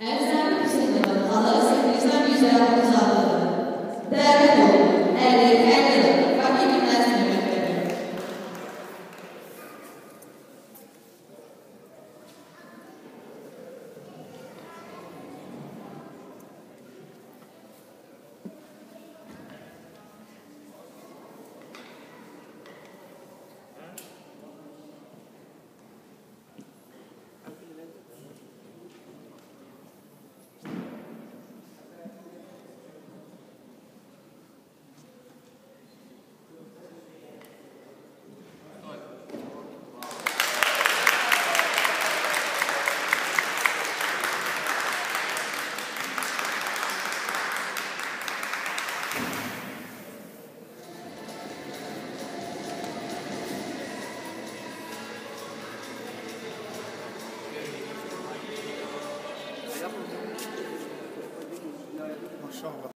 Erzen Hüseyin'den, Allah Hüseyin'den güzel, güzel. иншалла